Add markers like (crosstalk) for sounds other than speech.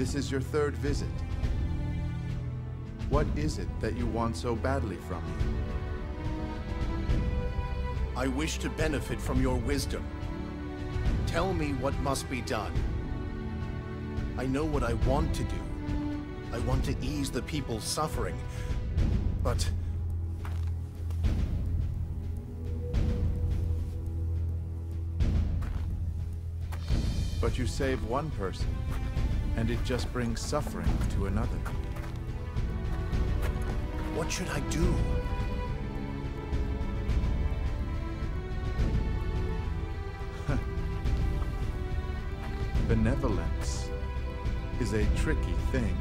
This is your third visit. What is it that you want so badly from me? I wish to benefit from your wisdom. Tell me what must be done. I know what I want to do. I want to ease the people's suffering. But... But you save one person, and it just brings suffering to another. What should I do? (laughs) Benevolence is a tricky thing.